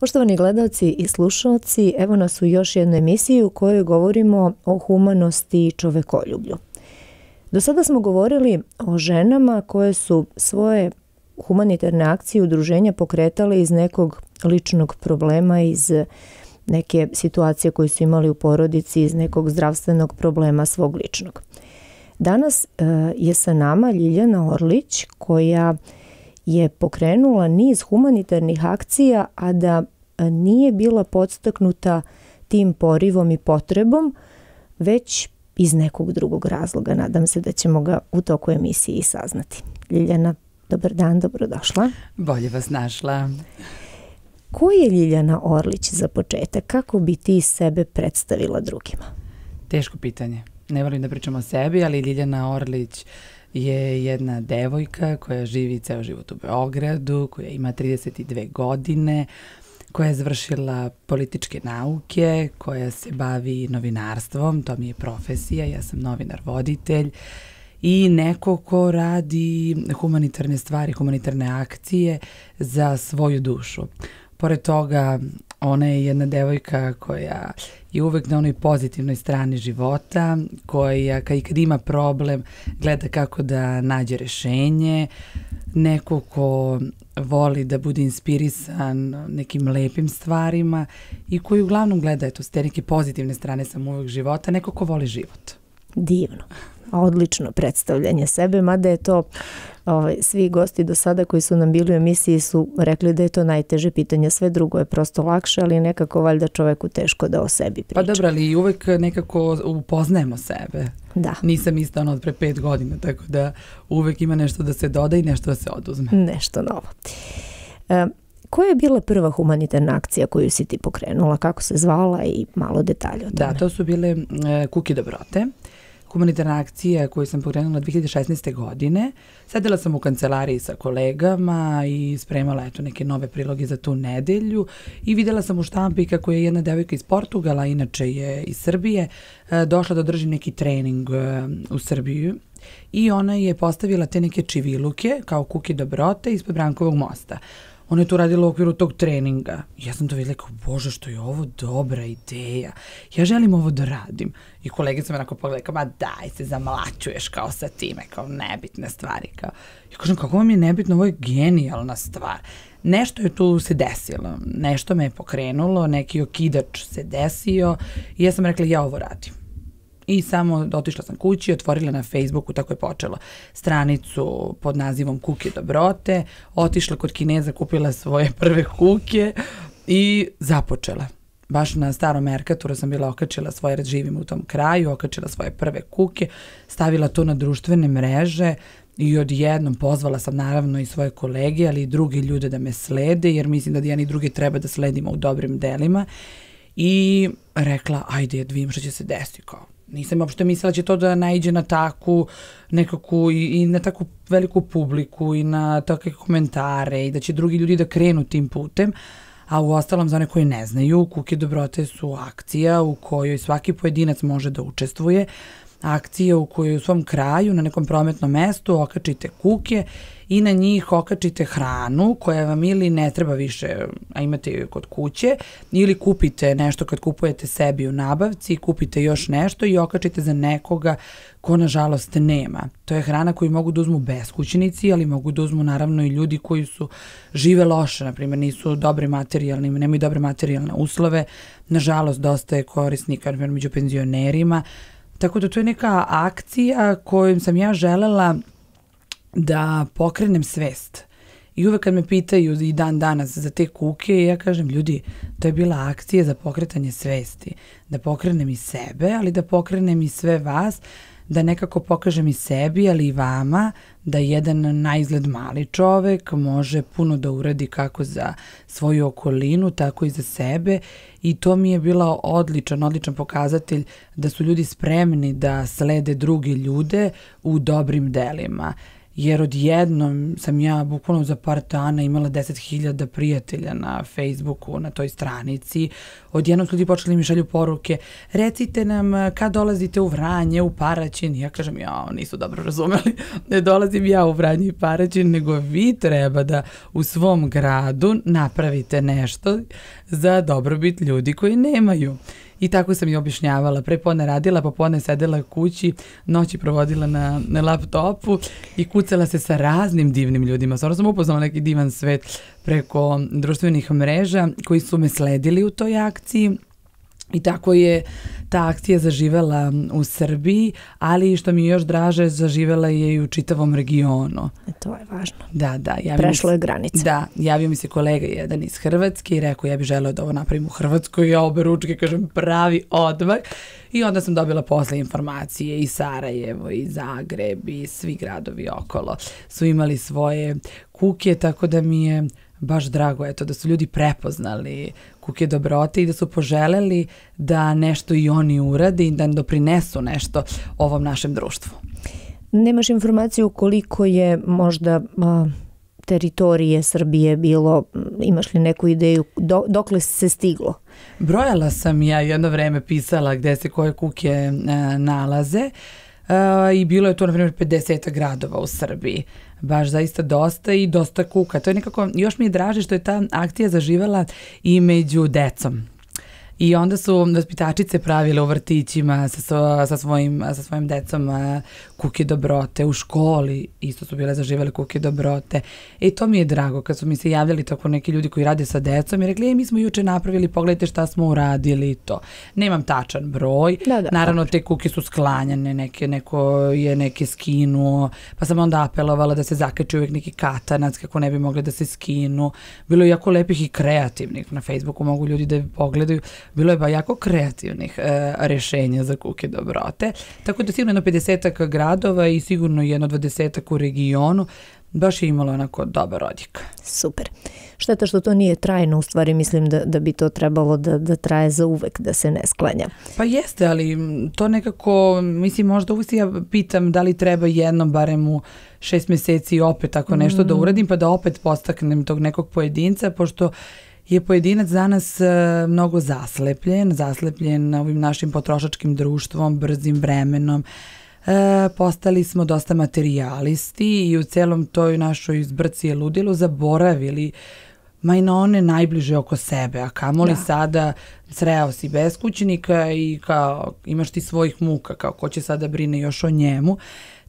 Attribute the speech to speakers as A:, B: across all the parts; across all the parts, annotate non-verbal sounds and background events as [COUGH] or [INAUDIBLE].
A: Poštovani gledalci i slušalci, evo nas u još jednoj emisiji u kojoj govorimo o humanosti i čovekoljublju. Do sada smo govorili o ženama koje su svoje humanitarne akcije udruženja pokretale iz nekog ličnog problema, iz neke situacije koje su imali u porodici, iz nekog zdravstvenog problema svog ličnog. Danas e, je sa nama Ljiljana Orlić koja je pokrenula niz humanitarnih akcija, a da e, nije bila podstaknuta tim porivom i potrebom, već iz nekog drugog razloga. Nadam se da ćemo ga u toku emisije i saznati. Ljiljana, dobar dan, dobrodošla.
B: Bolje vas našla.
A: Ko je Ljiljana Orlić za početak? Kako bi ti sebe predstavila drugima?
B: Teško pitanje. Ne volim da pričam o sebi, ali Ljiljana Orlić je jedna devojka koja živi ceo život u Beogradu, koja ima 32 godine, koja je završila političke nauke, koja se bavi novinarstvom, to mi je profesija, ja sam novinar voditelj i neko ko radi humanitarne stvari, humanitarne akcije za svoju dušu. Pored toga, ona je jedna devojka koja je uvek na onoj pozitivnoj strani života, koja kad, kad ima problem gleda kako da nađe rešenje, neko ko voli da bude inspirisan nekim lepim stvarima i koji uglavnom gleda eto, s te neke pozitivne strane samog života, neko ko voli život.
A: Divno odlično predstavljanje sebe, mada je to ovaj, svi gosti do sada koji su nam bili u emisiji su rekli da je to najteže pitanje, sve drugo je prosto lakše, ali nekako valjda čoveku teško da o sebi priča.
B: Pa dobro, ali uvek nekako upoznajemo sebe.
A: Da.
B: Nisam ista ono od pre pet godina, tako da uvek ima nešto da se doda i nešto da se oduzme.
A: Nešto novo. E, koja je bila prva humanitarna akcija koju si ti pokrenula, kako se zvala i malo detalja o
B: da, tome? Da, to su bile e, kuki dobrote humanitarna akcija koju sam pokrenula 2016. godine. Sedela sam u kancelariji sa kolegama i spremala eto neke nove priloge za tu nedelju i videla sam u štampi kako je jedna devojka iz Portugala, inače je iz Srbije, e, došla da drži neki trening e, u Srbiju i ona je postavila te neke čiviluke kao kuki dobrote ispod Brankovog mosta. Ona je to radila u okviru tog treninga. Ja sam to videla kao, bože, što je ovo dobra ideja. Ja želim ovo da radim. I kolege sam onako pogledali kao, ma daj se zamlačuješ kao sa time, kao nebitne stvari. Kao. Ja kažem, kako vam je nebitno, ovo je genijalna stvar. Nešto je tu se desilo, nešto me je pokrenulo, neki okidač se desio i ja sam rekla, ja ovo radim i samo otišla sam kući, otvorila na Facebooku, tako je počelo, stranicu pod nazivom Kuke dobrote, otišla kod Kineza, kupila svoje [LAUGHS] prve kuke i započela. Baš na starom Merkatoru sam bila okačila svoje, red živim u tom kraju, okačila svoje prve kuke, stavila to na društvene mreže, i odjednom pozvala sam naravno i svoje kolege, ali i druge ljude da me slede, jer mislim da jedan i drugi treba da sledimo u dobrim delima. I rekla, ajde, da vidim što će se desiti, kao nisam uopšte mislila da će to da najđe na takvu nekakvu i, i na takvu veliku publiku i na takve komentare i da će drugi ljudi da krenu tim putem. A u ostalom, za one koji ne znaju, Kuke dobrote su akcija u kojoj svaki pojedinac može da učestvuje. Akcija u kojoj u svom kraju, na nekom prometnom mestu, okačite kuke i na njih okačite hranu koja vam ili ne treba više, a imate ju kod kuće, ili kupite nešto kad kupujete sebi u nabavci, kupite još nešto i okačite za nekoga ko nažalost nema. To je hrana koju mogu da uzmu beskućnici, ali mogu da uzmu naravno i ljudi koji su žive loše, na primjer nisu dobri materijalni, nemaju dobre materijalne uslove. Nažalost, dosta je korisnika, među penzionerima. Tako da to je neka akcija kojom sam ja želela da pokrenem svest. I uvek kad me pitaju i dan danas za te kuke, ja kažem, ljudi, to je bila akcija za pokretanje svesti. Da pokrenem i sebe, ali da pokrenem i sve vas, da nekako pokažem i sebi, ali i vama, da jedan najizgled mali čovek može puno da uradi kako za svoju okolinu, tako i za sebe i to mi je bila odličan, odličan pokazatelj da su ljudi spremni da slede druge ljude u dobrim delima jer odjednom sam ja bukvalno za par dana imala 10.000 prijatelja na Facebooku, na toj stranici. Odjednom su ljudi počeli mi šalju poruke, recite nam kad dolazite u Vranje, u Paraćin. Ja kažem, ja, nisu dobro razumeli, [LAUGHS] ne dolazim ja u Vranje i Paraćin, nego vi treba da u svom gradu napravite nešto za dobrobit ljudi koji nemaju. I tako sam i objašnjavala. Pre pone radila, pone sedela kući, noći provodila na, na laptopu i kucala se sa raznim divnim ljudima. Stvarno sam upoznala neki divan svet preko društvenih mreža koji su me sledili u toj akciji I tako je ta akcija zaživela u Srbiji, ali što mi je još draže, zaživela je i u čitavom regionu.
A: E, to je važno.
B: Da, da.
A: Javio Prešlo je granice.
B: Da, javio mi se kolega jedan iz Hrvatske i rekao ja bih želeo da ovo napravim u Hrvatskoj i ja obe ručke kažem pravi odmah. I onda sam dobila posle informacije i Sarajevo i Zagreb i svi gradovi okolo su imali svoje kuke, tako da mi je baš drago eto da su ljudi prepoznali kuke dobrote i da su poželeli da nešto i oni urade i da doprinesu nešto ovom našem društvu.
A: Nemaš informaciju koliko je možda a, teritorije Srbije bilo, imaš li neku ideju do, dokle se stiglo?
B: Brojala sam ja jedno vreme pisala gde se koje kuke a, nalaze i bilo je to na primjer 50 gradova u Srbiji baš zaista dosta i dosta kuka. To je nekako, još mi je draže što je ta akcija zaživala i među decom. I onda su vaspitačice pravile u vrtićima sa, so, sa, svojim, sa svojim decom kuke dobrote, u školi isto su bile zaživele kuke dobrote. I to mi je drago kad su mi se javljali tako neki ljudi koji rade sa decom i rekli, e, mi smo juče napravili, pogledajte šta smo uradili i to. Nemam tačan broj, da, da, naravno te kuke su sklanjane, neke, neko je neke skinuo, pa sam onda apelovala da se zakače uvijek neki katanac kako ne bi mogli da se skinu. Bilo je jako lepih i kreativnih na Facebooku, mogu ljudi da pogledaju bilo je ba jako kreativnih e, rešenja za kuke dobrote. Tako da sigurno jedno 50 gradova i sigurno jedno 20 u regionu baš je imalo onako dobar odjek.
A: Super. Šteta što to nije trajno, u stvari mislim da, da bi to trebalo da, da traje za uvek, da se ne sklanja.
B: Pa jeste, ali to nekako, mislim, možda uvijek ja pitam da li treba jednom barem u šest meseci opet tako nešto mm. da uradim, pa da opet postaknem tog nekog pojedinca, pošto je pojedinac danas e, mnogo zaslepljen, zaslepljen ovim našim potrošačkim društvom, brzim vremenom, e, postali smo dosta materijalisti i u celom toj našoj zbrci je ludilu zaboravili ma i na one najbliže oko sebe, a kamoli da. sada sreo si beskućnika i kao imaš ti svojih muka, kao ko će sada brine još o njemu.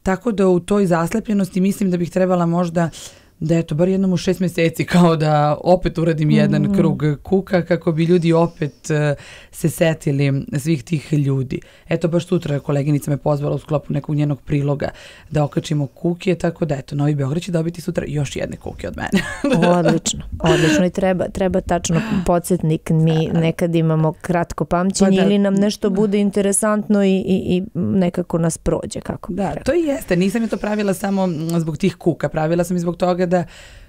B: Tako da u toj zaslepljenosti mislim da bih trebala možda uh, da eto, bar jednom u šest meseci kao da opet uradim jedan mm. krug kuka kako bi ljudi opet uh, se setili svih tih ljudi. Eto, baš sutra koleginica me pozvala u sklopu nekog njenog priloga da okačimo kuke, tako da eto, Novi Beograd će dobiti sutra još jedne kuke od mene. [LAUGHS]
A: odlično, odlično i treba, treba tačno podsjetnik. Mi nekad imamo kratko pamćenje pa da, ili nam nešto bude interesantno i, i, i nekako nas prođe. Kako
B: da, to i jeste. Nisam je to pravila samo zbog tih kuka, pravila sam i zbog toga da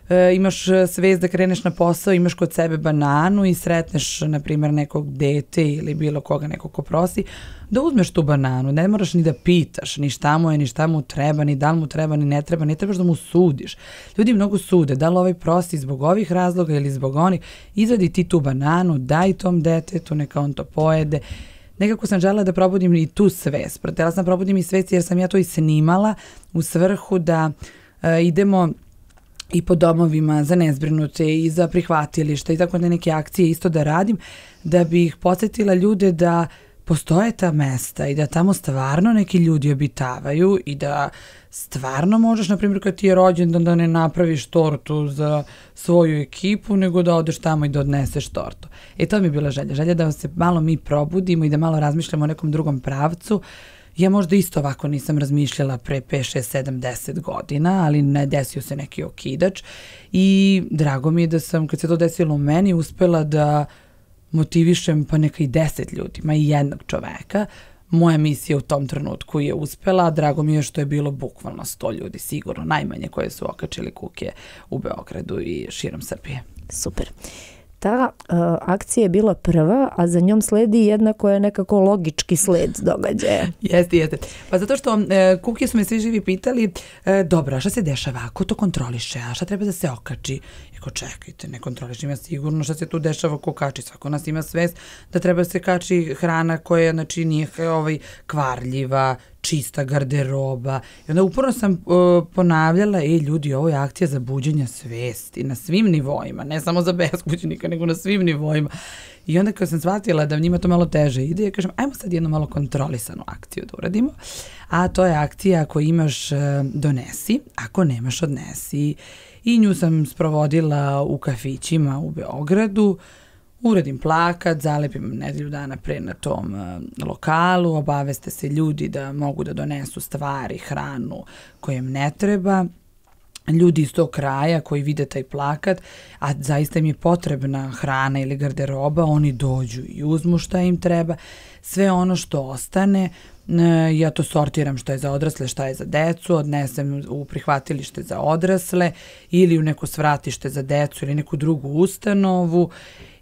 B: e, imaš svest da kreneš na posao, imaš kod sebe bananu i sretneš, na primjer, nekog dete ili bilo koga, nekog ko prosi, da uzmeš tu bananu, ne moraš ni da pitaš, ni šta mu je, ni šta mu treba, ni da li mu treba, ni ne treba, ne trebaš da mu sudiš. Ljudi mnogo sude, da li ovaj prosi zbog ovih razloga ili zbog onih, izvadi ti tu bananu, daj tom detetu, neka on to pojede, nekako sam žela da probudim i tu svest. Protela sam da probudim i svest jer sam ja to i snimala u svrhu da uh, idemo i po domovima za nezbrinute i za prihvatilišta i tako da neke akcije isto da radim, da bih podsjetila ljude da postoje ta mesta i da tamo stvarno neki ljudi obitavaju i da stvarno možeš, na primjer, kad ti je rođendan da ne napraviš tortu za svoju ekipu, nego da odeš tamo i da odneseš tortu. E to mi je bila želja. Želja da se malo mi probudimo i da malo razmišljamo o nekom drugom pravcu, Ja možda isto ovako nisam razmišljala pre 5, 6, 7, 10 godina, ali ne desio se neki okidač i drago mi je da sam, kad se to desilo meni, uspela da motivišem pa neka i 10 ljudi, ma i jednog čoveka. Moja misija u tom trenutku je uspela, drago mi je što je bilo bukvalno 100 ljudi, sigurno, najmanje koje su okačili kuke u Beogradu i širom Srbije.
A: Super. Ta uh, akcija je bila prva, a za njom sledi jedna koja je nekako logički sled događaja. [LAUGHS]
B: jeste, jeste. Pa zato što e, Kuki su me svi živi pitali, e, dobro, a šta se dešava, ko to kontroliše, a šta treba da se okači? Eko, čekajte, ne kontrolišem ja sigurno šta se tu dešava ko kači. Svako nas ima svest da treba se kači hrana koja znači, nije ovaj, kvarljiva, čista garderoba. I onda uporno sam uh, ponavljala, ej ljudi, ovo je akcija za buđenje svesti na svim nivoima, ne samo za beskućnika, nego na svim nivoima. I onda kad sam shvatila da njima to malo teže ide, ja kažem, ajmo sad jednu malo kontrolisanu akciju da uradimo. A to je akcija ako imaš, uh, donesi, ako nemaš, odnesi. I nju sam sprovodila u kafićima u Beogradu, uradim plakat, zalepim nedelju dana pre na tom uh, lokalu, obaveste se ljudi da mogu da donesu stvari, hranu kojem ne treba, ljudi iz tog kraja koji vide taj plakat, a zaista im je potrebna hrana ili garderoba, oni dođu i uzmu šta im treba. Sve ono što ostane, ja to sortiram šta je za odrasle, šta je za decu, odnesem u prihvatilište za odrasle ili u neko svratište za decu ili neku drugu ustanovu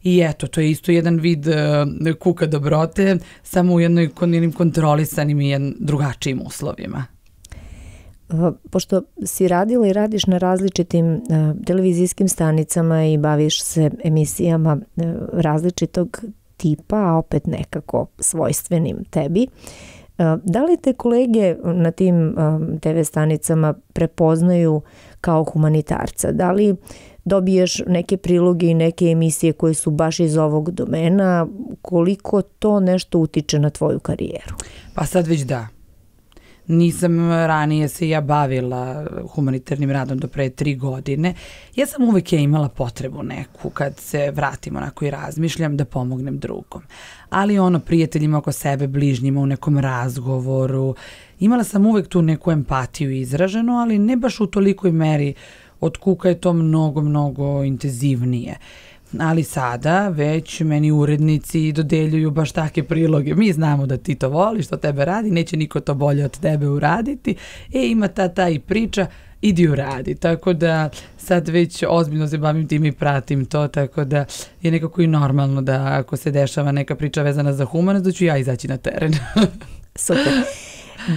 B: I eto, to je isto jedan vid uh, kuka dobrote, samo u jednoj kontrolisanim i drugačijim uslovima.
A: Pošto si radila i radiš na različitim uh, televizijskim stanicama i baviš se emisijama uh, različitog tipa, a opet nekako svojstvenim tebi, da li te kolege na tim TV stanicama prepoznaju kao humanitarca? Da li dobiješ neke priloge i neke emisije koje su baš iz ovog domena, koliko to nešto utiče na tvoju karijeru?
B: Pa sad već da. Nisam ranije se ja bavila humanitarnim radom do pre tri godine. Ja sam uvek je imala potrebu neku kad se vratim onako i razmišljam da pomognem drugom. Ali ono prijateljima oko sebe, bližnjima u nekom razgovoru. Imala sam uvek tu neku empatiju izraženu, ali ne baš u tolikoj meri od kuka je to mnogo, mnogo intenzivnije. Ali sada već meni urednici dodeljuju baš take priloge. Mi znamo da ti to voliš, to tebe radi, neće niko to bolje od tebe uraditi. E, ima ta, ta i priča, idi uradi. Tako da sad već ozbiljno se bavim tim i pratim to, tako da je nekako i normalno da ako se dešava neka priča vezana za humanost, da ću ja izaći na teren. [LAUGHS]
A: Super.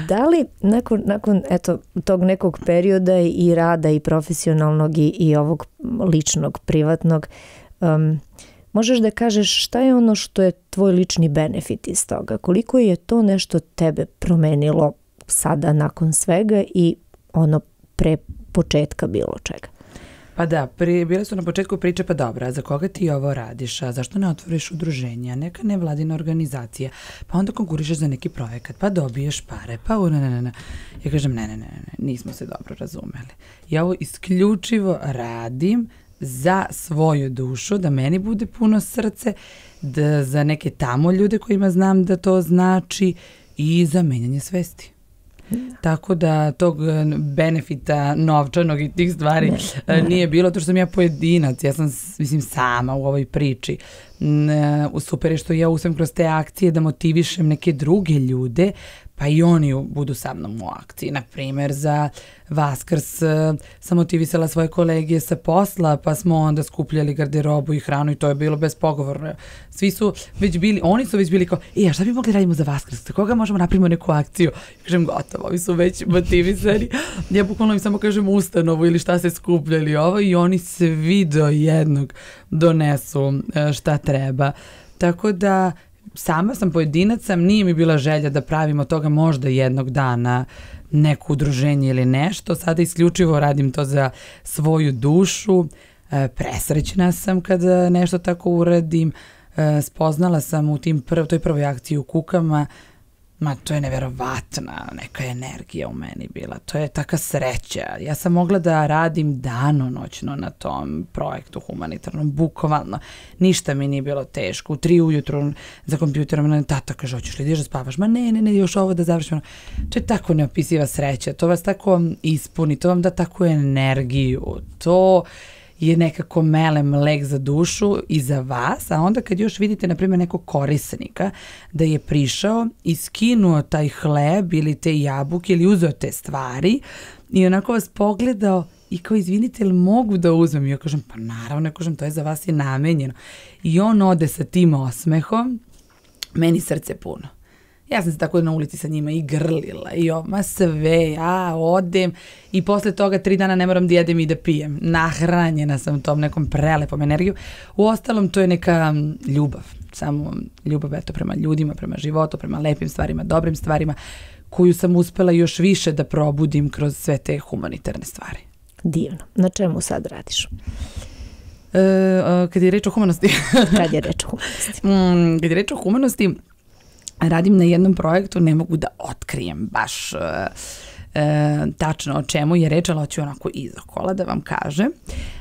A: Da li nakon, nakon eto, tog nekog perioda i rada i profesionalnog i, i ovog ličnog, privatnog, um, možeš da kažeš šta je ono što je tvoj lični benefit iz toga? Koliko je to nešto tebe promenilo sada nakon svega i ono pre početka bilo čega?
B: Pa da, pri, bile su na početku priče, pa dobra, za koga ti ovo radiš, a zašto ne otvoriš udruženja, neka nevladina organizacija, pa onda konkurišeš za neki projekat, pa dobiješ pare, pa u, ne, ne, ne. Ja kažem, ne, ne, ne, ne, nismo se dobro razumeli. Ja ovo isključivo radim za svoju dušu, da meni bude puno srce, da za neke tamo ljude kojima znam da to znači i za menjanje svesti. Tako da tog e, benefita novčanog i tih stvari ne, e, ne. nije bilo, to što sam ja pojedinac, ja sam mislim sama u ovoj priči. E, super je što ja uspem kroz te akcije da motivišem neke druge ljude pa i oni budu sa mnom u akciji. Na primer, za Vaskrs uh, sam motivisala svoje kolege sa posla, pa smo onda skupljali garderobu i hranu i to je bilo bezpogovorno. Svi su već bili, oni su već bili kao, e, a šta bi mogli da radimo za Vaskrs? Za koga možemo napravimo neku akciju? I kažem, gotovo, ovi su već motivisani. Ja bukvalno im samo kažem ustanovu ili šta se skuplja ili ovo i oni svi do jednog donesu uh, šta treba. Tako da sama sam pojedinac sam, nije mi bila želja da pravim od toga možda jednog dana neko udruženje ili nešto, sada isključivo radim to za svoju dušu, e, presrećna sam kada nešto tako uradim, e, spoznala sam u tim prv, toj prvoj akciji u Kukama Ma to je neverovatna neka energija u meni bila. To je taka sreća. Ja sam mogla da radim danonoćno na tom projektu humanitarnom, bukvalno. Ništa mi nije bilo teško. U tri ujutru za kompjuterom na tata kaže, hoćeš li da spavaš? Ma ne, ne, ne, još ovo da završimo. To je tako neopisiva sreća. To vas tako ispuni, to vam da takvu energiju. To je nekako melem lek za dušu i za vas, a onda kad još vidite, na primjer, nekog korisnika da je prišao i skinuo taj hleb ili te jabuke ili uzeo te stvari i onako vas pogledao i kao izvinite, li mogu da uzmem? I ja kažem, pa naravno, ja kažem, to je za vas je namenjeno. I on ode sa tim osmehom, meni srce puno. Ja sam se tako na ulici sa njima i grlila i oma sve, ja odem i posle toga tri dana ne moram da jedem i da pijem. Nahranjena sam tom nekom prelepom energiju. U ostalom to je neka ljubav, samo ljubav eto prema ljudima, prema životu, prema lepim stvarima, dobrim stvarima koju sam uspela još više da probudim kroz sve te humanitarne stvari.
A: Divno. Na čemu sad radiš?
B: E, kad je reč o humanosti.
A: Kad je reč o humanosti? [LAUGHS]
B: mm, kad je reč o humanosti, radim na jednom projektu, ne mogu da otkrijem baš uh, uh, tačno o čemu je reč, ali hoću onako iza kola da vam kažem.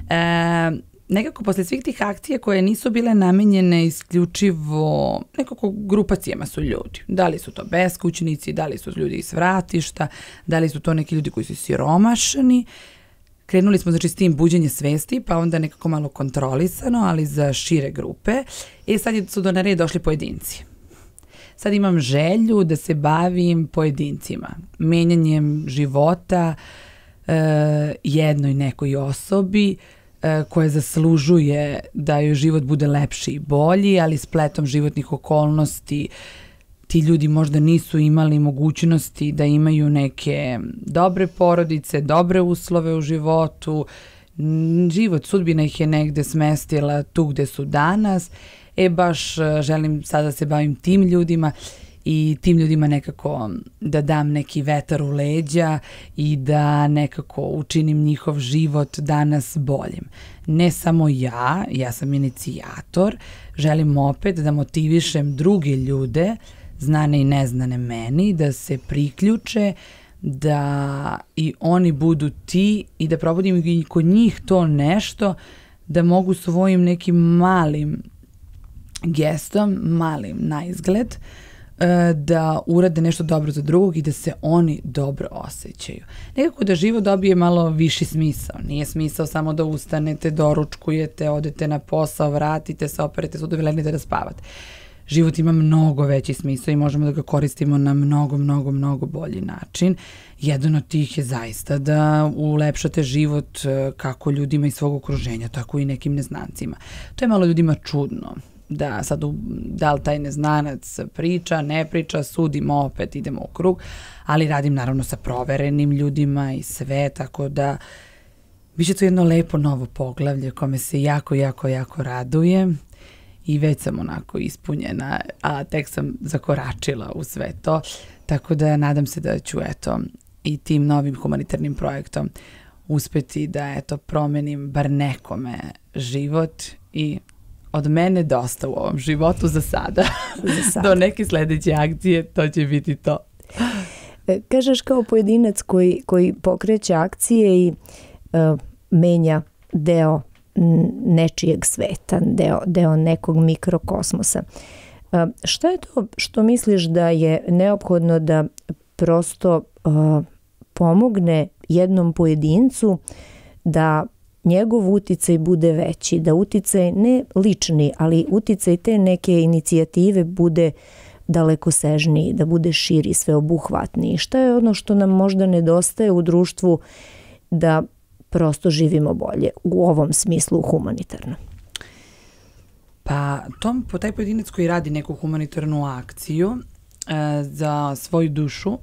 B: Uh, nekako posle svih tih akcija koje nisu bile namenjene isključivo nekako grupacijama su ljudi. Da li su to beskućnici, da li su ljudi iz vratišta, da li su to neki ljudi koji su siromašni. Krenuli smo znači s tim buđenje svesti, pa onda nekako malo kontrolisano, ali za šire grupe. I sad su do na red došli pojedinci sad imam želju da se bavim pojedincima, menjanjem života e, jednoj nekoj osobi e, koja zaslužuje da joj život bude lepši i bolji, ali spletom životnih okolnosti ti ljudi možda nisu imali mogućnosti da imaju neke dobre porodice, dobre uslove u životu, život, sudbina ih je negde smestila tu gde su danas e baš e, želim sada da se bavim tim ljudima i tim ljudima nekako da dam neki vetar u leđa i da nekako učinim njihov život danas boljim. Ne samo ja, ja sam inicijator, želim opet da motivišem druge ljude, znane i neznane meni, da se priključe, da i oni budu ti i da probudim i kod njih to nešto da mogu svojim nekim malim gestom, malim na izgled, e, da urade nešto dobro za drugog i da se oni dobro osjećaju. Nekako da život dobije malo viši smisao. Nije smisao samo da ustanete, doručkujete, odete na posao, vratite se, operete sudovi, legnete da spavate. Život ima mnogo veći smisao i možemo da ga koristimo na mnogo, mnogo, mnogo bolji način. Jedan od tih je zaista da ulepšate život e, kako ljudima iz svog okruženja, tako i nekim neznancima. To je malo ljudima čudno da sad u, da li taj neznanac priča, ne priča, sudimo opet, idemo u krug, ali radim naravno sa proverenim ljudima i sve, tako da biće to jedno lepo novo poglavlje kome se jako, jako, jako radujem i već sam onako ispunjena, a tek sam zakoračila u sve to, tako da nadam se da ću eto i tim novim humanitarnim projektom uspeti da eto promenim bar nekome život i od mene dosta u ovom životu za sada. [LAUGHS] Za sada. Do neke sledeće akcije to će biti to.
A: E, kažeš kao pojedinac koji, koji pokreće akcije i uh, menja deo nečijeg sveta, deo, deo nekog mikrokosmosa. Uh, šta je to što misliš da je neophodno da prosto uh, pomogne jednom pojedincu da njegov uticaj bude veći, da uticaj ne lični, ali uticaj te neke inicijative bude daleko sežniji, da bude širi, sveobuhvatniji. Šta je ono što nam možda nedostaje u društvu da prosto živimo bolje u ovom smislu humanitarno?
B: Pa tom, po taj pojedinac koji radi neku humanitarnu akciju e, za svoju dušu,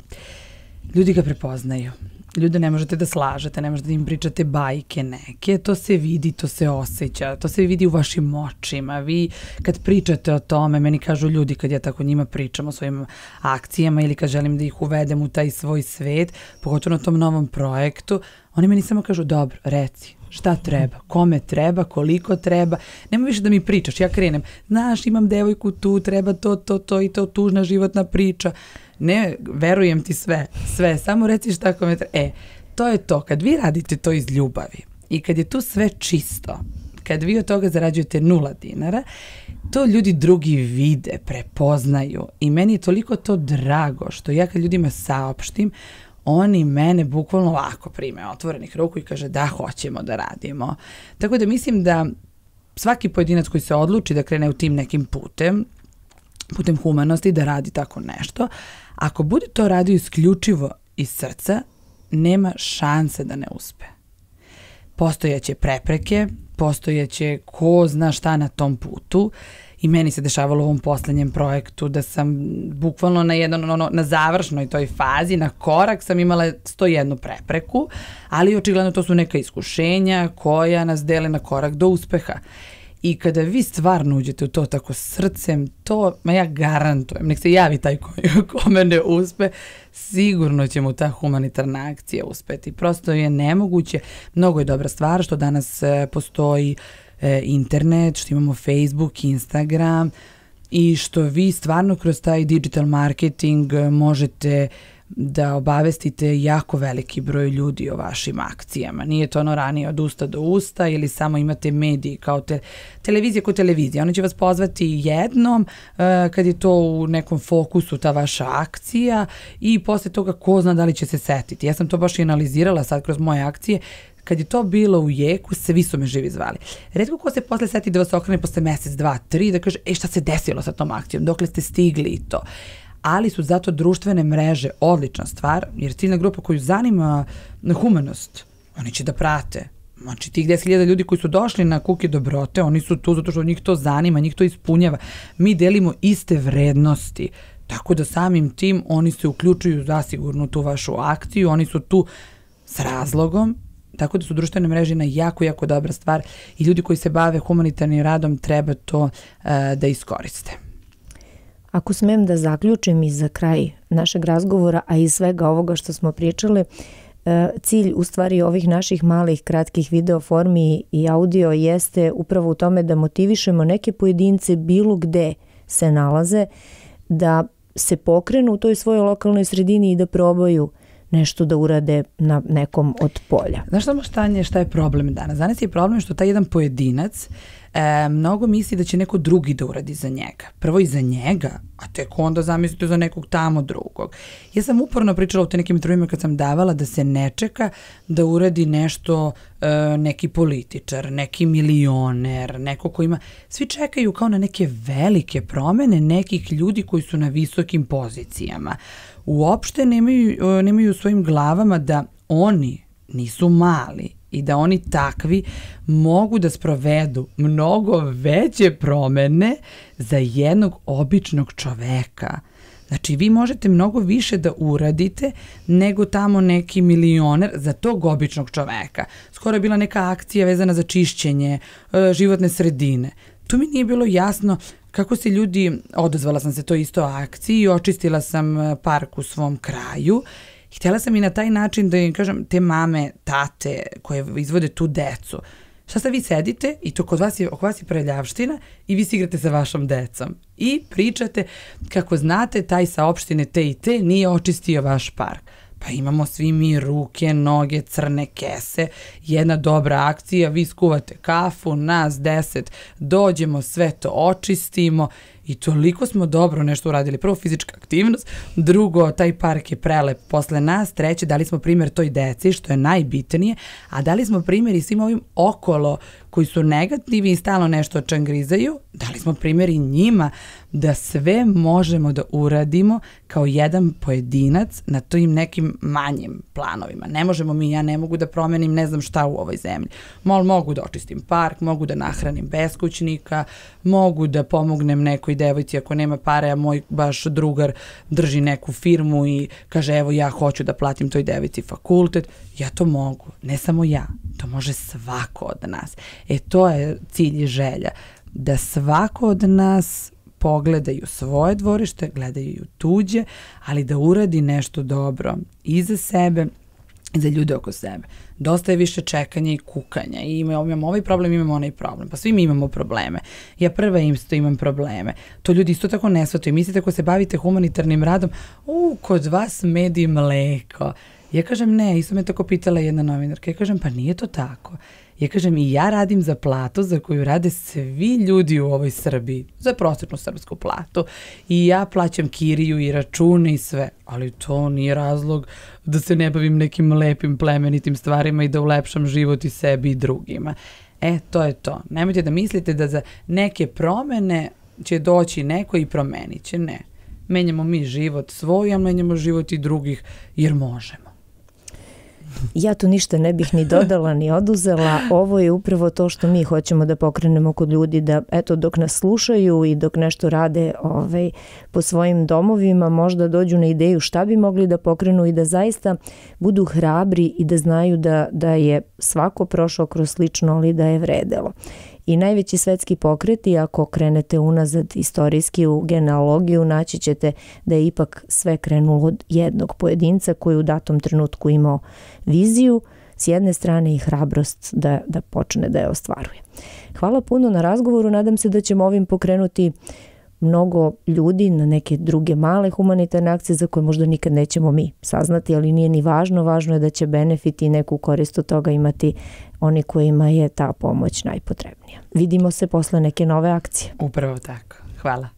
B: ljudi ga prepoznaju ljude ne možete da slažete, ne možete da im pričate bajke neke, to se vidi, to se osjeća, to se vidi u vašim očima. Vi kad pričate o tome, meni kažu ljudi kad ja tako njima pričam o svojim akcijama ili kad želim da ih uvedem u taj svoj svet, pogotovo na tom novom projektu, oni meni samo kažu, dobro, reci, šta treba, kome treba, koliko treba, nema više da mi pričaš, ja krenem, znaš, imam devojku tu, treba to, to, to i to, tužna životna priča, ne, verujem ti sve, sve, samo reci šta kome treba. E, to je to, kad vi radite to iz ljubavi i kad je tu sve čisto, kad vi od toga zarađujete nula dinara, to ljudi drugi vide, prepoznaju i meni je toliko to drago što ja kad ljudima saopštim, oni mene bukvalno ovako prime otvorenih ruku i kaže da hoćemo da radimo. Tako da mislim da svaki pojedinac koji se odluči da krene u tim nekim putem, putem humanosti da radi tako nešto, ako bude to radio isključivo iz srca, nema šanse da ne uspe. Postojaće prepreke, postojaće ko zna šta na tom putu i meni se dešavalo u ovom poslednjem projektu da sam bukvalno na jedan ono na završnoj toj fazi na korak sam imala 101 prepreku, ali očigledno to su neka iskušenja koja nas dele na korak do uspeha. I kada vi stvarno uđete u to tako srcem, to, ma ja garantujem, nek se javi taj ko, [LAUGHS] kome ne uspe, sigurno će mu ta humanitarna akcija uspeti. Prosto je nemoguće, mnogo je dobra stvar što danas e, postoji e, internet, što imamo Facebook, Instagram i što vi stvarno kroz taj digital marketing možete da obavestite jako veliki broj ljudi o vašim akcijama. Nije to ono ranije od usta do usta ili samo imate mediji kao te, televizija kao televizija. Oni će vas pozvati jednom uh, kad je to u nekom fokusu ta vaša akcija i posle toga ko zna da li će se setiti. Ja sam to baš i analizirala sad kroz moje akcije kad je to bilo u jeku, svi su me živi zvali. Redko ko se posle seti da vas okrene posle mesec, dva, tri, da kaže, e šta se desilo sa tom akcijom, dokle ste stigli i to ali su zato društvene mreže odlična stvar, jer ciljna grupa koju zanima humanost, oni će da prate. Znači tih 10.000 ljudi koji su došli na kuke dobrote, oni su tu zato što njih to zanima, njih to ispunjava. Mi delimo iste vrednosti, tako da samim tim oni se uključuju zasigurno tu vašu akciju, oni su tu s razlogom Tako da su društvene mreže na jako, jako dobra stvar i ljudi koji se bave humanitarnim radom treba to uh, da iskoriste.
A: Ako smem da zaključim i za kraj našeg razgovora, a i svega ovoga što smo pričali, e, cilj u stvari ovih naših malih kratkih video formi i audio jeste upravo u tome da motivišemo neke pojedince bilo gde se nalaze, da se pokrenu u toj svojoj lokalnoj sredini i da probaju nešto da urade na nekom od polja.
B: Znaš samo šta je, šta je problem danas? Danas je problem što taj jedan pojedinac e, mnogo misli da će neko drugi da uradi za njega. Prvo i za njega, a tek onda zamislite za nekog tamo drugog. Ja sam uporno pričala u te nekim intervjuima kad sam davala da se ne čeka da uradi nešto e, neki političar, neki milioner, neko ko ima... Svi čekaju kao na neke velike promene nekih ljudi koji su na visokim pozicijama. Uopšte nemaju, e, nemaju u svojim glavama da oni nisu mali i da oni takvi mogu da sprovedu mnogo veće promene za jednog običnog čoveka. Znači, vi možete mnogo više da uradite nego tamo neki milioner za tog običnog čoveka. Skoro je bila neka akcija vezana za čišćenje e, životne sredine. Tu mi nije bilo jasno kako se ljudi, odozvala sam se to isto akciji i očistila sam e, park u svom kraju. Htjela sam i na taj način da im kažem, te mame, tate koje izvode tu decu, šta sad vi sedite i to kod vas je, oko vas je preljavština i vi se igrate sa vašom decom. I pričate kako znate taj sa opštine te i te nije očistio vaš park. Pa imamo svi mi ruke, noge, crne kese, jedna dobra akcija, vi skuvate kafu, nas deset, dođemo, sve to očistimo I toliko smo dobro nešto uradili. Prvo fizička aktivnost, drugo taj park je prelep posle nas, treće dali smo primjer toj deci što je najbitnije, a dali smo primjer i svim ovim okolo koji su negativni i stalno nešto čangrizaju, dali smo primjer i njima da sve možemo da uradimo kao jedan pojedinac na tojim nekim manjim planovima. Ne možemo mi, ja ne mogu da promenim ne znam šta u ovoj zemlji. Mol mogu da očistim park, mogu da nahranim beskućnika, mogu da pomognem nekoj devojci ako nema pare, a moj baš drugar drži neku firmu i kaže evo ja hoću da platim toj devojci fakultet, ja to mogu. Ne samo ja, to može svako od nas. E to je cilj i želja. Da svako od nas pogledaju svoje dvorište, gledaju tuđe, ali da uradi nešto dobro i za sebe za ljude oko sebe. Dosta je više čekanja i kukanja i imamo ovaj problem, imamo onaj problem. Pa svi mi imamo probleme. Ja prva isto imam probleme. To ljudi isto tako ne shvataju. Mislite ako se bavite humanitarnim radom, u, kod vas med i mleko. Ja kažem ne, isto me tako pitala jedna novinarka. Ja kažem pa nije to tako. Ja kažem i ja radim za platu za koju rade svi ljudi u ovoj Srbiji, za prosječnu srpsku platu. I ja plaćam kiriju i račune i sve, ali to nije razlog da se ne bavim nekim lepim plemenitim stvarima i da ulepšam život i sebi i drugima. E, to je to. Nemojte da mislite da za neke promene će doći neko i promenit će. Ne. Menjamo mi život svoj, a menjamo život i drugih jer možemo.
A: Ja tu ništa ne bih ni dodala ni oduzela. Ovo je upravo to što mi hoćemo da pokrenemo kod ljudi da eto dok nas slušaju i dok nešto rade ovaj, po svojim domovima možda dođu na ideju šta bi mogli da pokrenu i da zaista budu hrabri i da znaju da, da je svako prošao kroz slično ali da je vredelo i najveći svetski pokreti, ako krenete unazad istorijski u genealogiju, naći ćete da je ipak sve krenulo od jednog pojedinca koji u datom trenutku imao viziju, s jedne strane i hrabrost da, da počne da je ostvaruje. Hvala puno na razgovoru, nadam se da ćemo ovim pokrenuti mnogo ljudi na neke druge male humanitarne akcije za koje možda nikad nećemo mi saznati, ali nije ni važno, važno je da će benefiti i neku korist od toga imati oni kojima je ta pomoć najpotrebnija. Vidimo se posle neke nove akcije.
B: Upravo tako. Hvala.